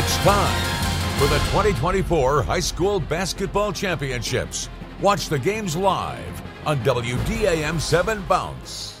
It's time for the 2024 High School Basketball Championships. Watch the games live on WDAM 7 Bounce.